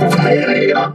哎呀？